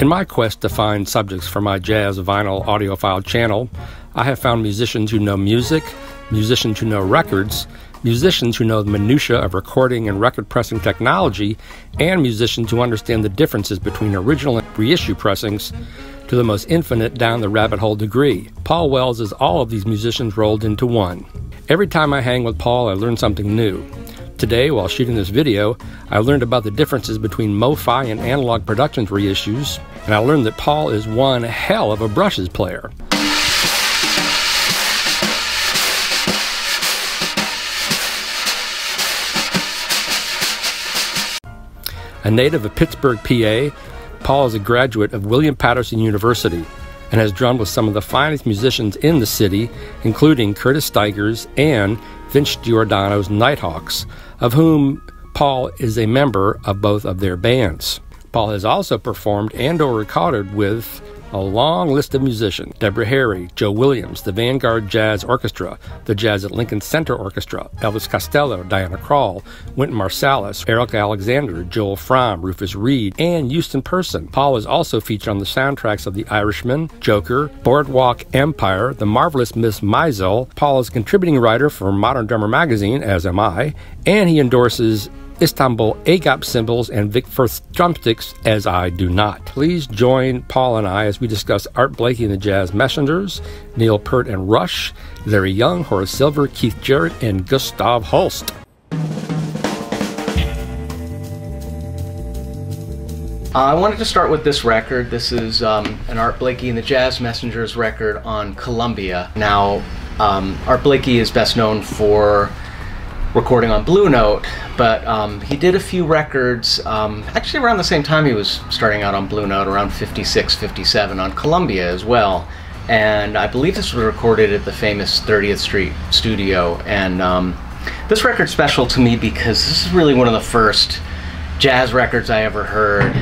In my quest to find subjects for my jazz vinyl audiophile channel, I have found musicians who know music, musicians who know records, musicians who know the minutiae of recording and record pressing technology, and musicians who understand the differences between original and reissue pressings to the most infinite down the rabbit hole degree. Paul Wells is all of these musicians rolled into one. Every time I hang with Paul, I learn something new. Today, while shooting this video, I learned about the differences between MoFi and Analog Productions reissues, and I learned that Paul is one hell of a brushes player. A native of Pittsburgh, PA, Paul is a graduate of William Paterson University and has drummed with some of the finest musicians in the city, including Curtis Stigers and Vince Giordano's Nighthawks, of whom Paul is a member of both of their bands. Paul has also performed and or recorded with a long list of musicians Deborah Harry, Joe Williams, the Vanguard Jazz Orchestra, the Jazz at Lincoln Center Orchestra, Elvis Costello, Diana Krall, Wynton Marsalis, Eric Alexander, Joel Frahm, Rufus Reid, and Houston Person. Paul is also featured on the soundtracks of The Irishman, Joker, Boardwalk Empire, The Marvelous Miss Maisel. Paul is contributing writer for Modern Drummer magazine, as am I, and he endorses Istanbul Agop cymbals and Vic Firth drumsticks, as I do not. Please join Paul and I as we discuss Art Blakey and the Jazz Messengers, Neil Peart and Rush, Larry Young, Horace Silver, Keith Jarrett, and Gustav Holst. Uh, I wanted to start with this record. This is um, an Art Blakey and the Jazz Messengers record on Columbia. Now, um, Art Blakey is best known for recording on Blue Note, but um, he did a few records um, actually around the same time he was starting out on Blue Note, around 56, 57 on Columbia as well. And I believe this was recorded at the famous 30th Street studio. And um, this record's special to me because this is really one of the first jazz records I ever heard.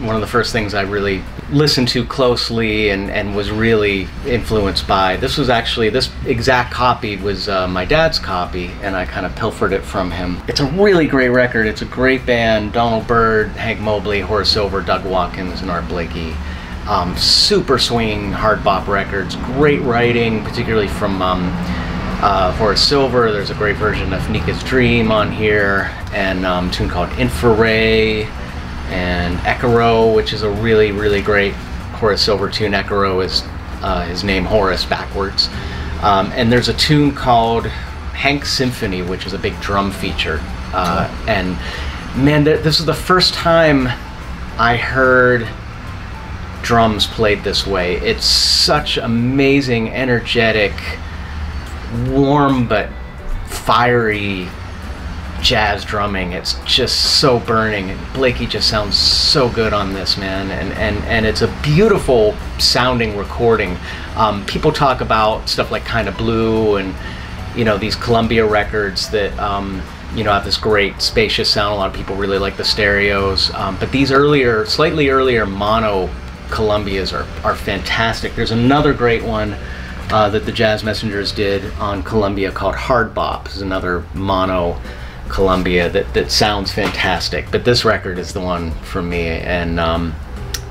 One of the first things I really listened to closely and, and was really influenced by. This was actually, this exact copy was uh, my dad's copy, and I kind of pilfered it from him. It's a really great record. It's a great band Donald Byrd, Hank Mobley, Horace Silver, Doug Watkins, and Art Blakey. Um, super swinging hard bop records, great writing, particularly from um, uh, Horace Silver. There's a great version of Nica's Dream on here, and um, a tune called Infra-Rae and Ecaroh, which is a really, really great Horace Silver tune. Ecaroh is uh, his name Horace backwards. Um, and there's a tune called Hank Symphony, which is a big drum feature. Uh, and man, th- this is the first time I heard drums played this way. It's such amazing, energetic, warm but fiery jazz drumming. It's just so burning. Blakey just sounds so good on this, man. And, and, and it's a beautiful sounding recording. Um, people talk about stuff like Kind of Blue and, you know, these Columbia records that, um, you know, have this great spacious sound. A lot of people really like the stereos. Um, but these earlier, slightly earlier mono Columbias are, are fantastic. There's another great one uh, that the Jazz Messengers did on Columbia called Hard Bop. Is another mono Columbia that, that sounds fantastic. But this record is the one for me. And um,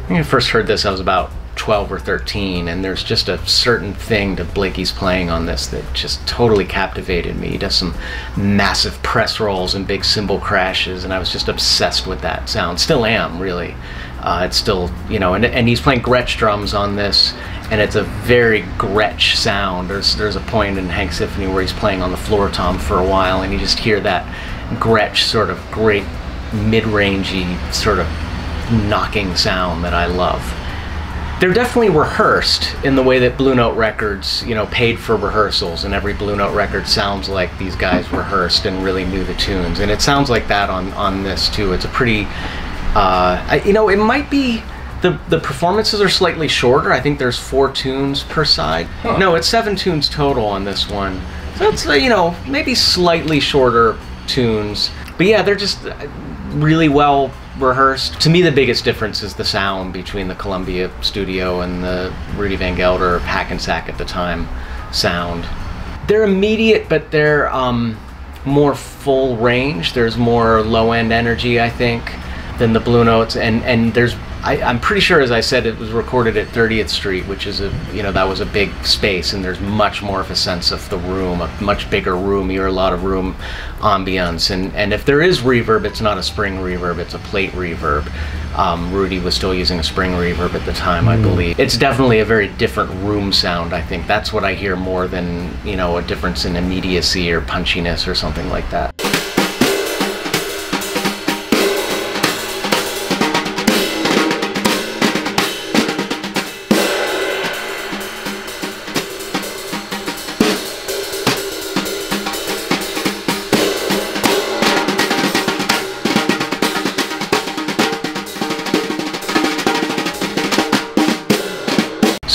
when I first heard this, I was about 12 or 13, and there's just a certain thing to Blakey's playing on this that just totally captivated me. He does some massive press rolls and big cymbal crashes, and I was just obsessed with that sound. Still am, really. Uh, it's still, you know, and, and he's playing Gretsch drums on this, and it's a very Gretsch sound. There's there's a point in Hank Symphony where he's playing on the floor tom for a while, and you just hear that Gretsch sort of great mid-rangey sort of knocking sound that I love. They're definitely rehearsed in the way that Blue Note Records, you know, paid for rehearsals, and every Blue Note record sounds like these guys rehearsed and really knew the tunes, and it sounds like that on on this too. It's a pretty, uh, I, you know, it might be the the performances are slightly shorter. I think there's four tunes per side. Huh. No, it's seven tunes total on this one. So it's uh, you know maybe slightly shorter tunes, but yeah, they're just uh, really well rehearsed. To me, the biggest difference is the sound between the Columbia studio and the Rudy Van Gelder Hackensack at the time sound. They're immediate, but they're um, more full range. There's more low end energy, I think, than the Blue Notes, and and there's I, I'm pretty sure, as I said, it was recorded at 30th Street, which is a you know that was a big space, and there's much more of a sense of the room, a much bigger room. You hear a lot of room ambience, and and if there is reverb, it's not a spring reverb, it's a plate reverb. Um, Rudy was still using a spring reverb at the time, I believe. It's definitely a very different room sound. I think that's what I hear more than you know a difference in immediacy or punchiness or something like that.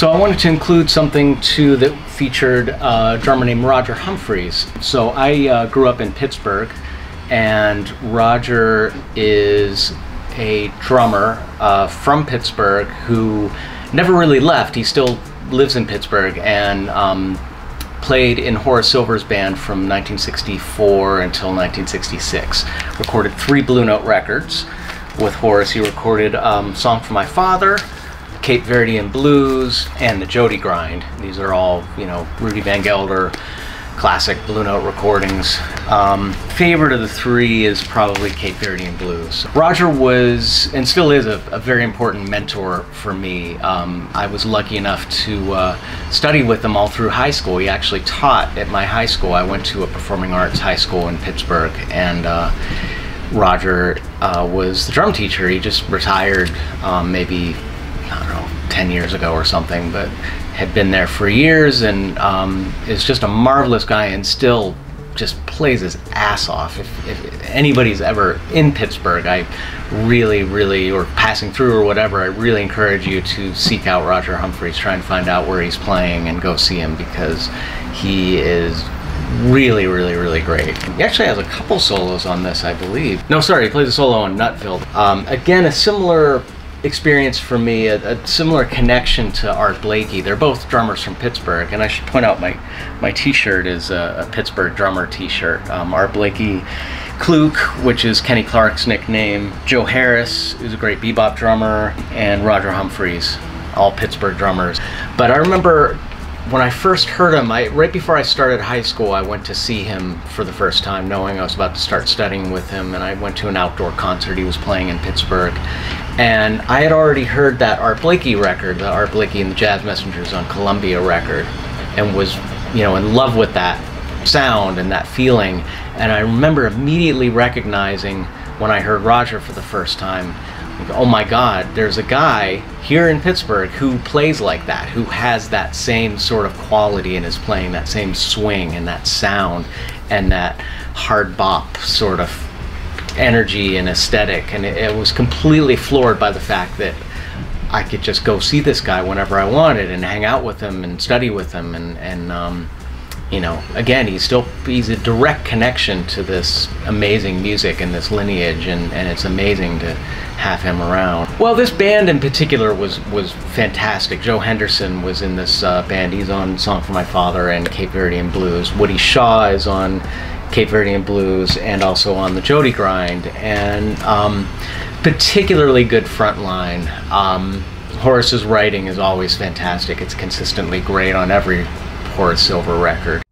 So I wanted to include something too that featured a drummer named Roger Humphries. So I uh, grew up in Pittsburgh, and Roger is a drummer uh, from Pittsburgh who never really left. He still lives in Pittsburgh and um, played in Horace Silver's band from 1964 until 1966. Recorded three Blue Note records with Horace. He recorded um, "Song for My Father." Cape Verdean Blues, and the Jody Grind. These are all, you know, Rudy Van Gelder classic Blue Note recordings. Um, favorite of the three is probably Cape Verdean Blues. Roger was, and still is, a, a very important mentor for me. Um, I was lucky enough to uh, study with him all through high school. He actually taught at my high school. I went to a performing arts high school in Pittsburgh, and uh, Roger uh, was the drum teacher. He just retired um, maybe I don't know, 10 years ago or something, but had been there for years and um, is just a marvelous guy and still just plays his ass off. If, if, anybody's ever in Pittsburgh, I really, really, or passing through or whatever, I really encourage you to seek out Roger Humphries, try and find out where he's playing and go see him because he is really, really, really great. He actually has a couple solos on this, I believe. No, sorry, he plays a solo on Nutville. Um, again, a similar experience for me, a, a, similar connection to Art Blakey. They're both drummers from Pittsburgh, and I should point out my my T-shirt is a, a Pittsburgh drummer T-shirt. Um, Art Blakey, Klook, which is Kenny Clarke's nickname, Joe Harris, who's a great bebop drummer, and Roger Humphries, all Pittsburgh drummers. But I remember when I first heard him, I, right before I started high school, I went to see him for the first time, knowing I was about to start studying with him. And I went to an outdoor concert he was playing in Pittsburgh. And I had already heard that Art Blakey record, the Art Blakey and the Jazz Messengers on Columbia record, and was, you know, in love with that sound and that feeling. And I remember immediately recognizing when I heard Roger for the first time oh my god, there's a guy here in Pittsburgh who plays like that, who has that same sort of quality in his playing, that same swing and that sound and that hard bop sort of energy and aesthetic. And it, it was completely floored by the fact that I could just go see this guy whenever I wanted and hang out with him and study with him and, and um, you know, again, he's still he's a direct connection to this amazing music and this lineage, and, and it's amazing to have him around. Well, this band in particular was was fantastic. Joe Henderson was in this uh, band. He's on "Song for My Father" and Cape Verdean Blues. Woody Shaw is on Cape Verdean Blues and also on the Jody Grind, and um, particularly good front line. Um, Horace's writing is always fantastic. It's consistently great on every Horace Silver record.